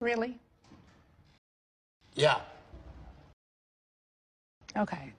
Really? Yeah. Okay.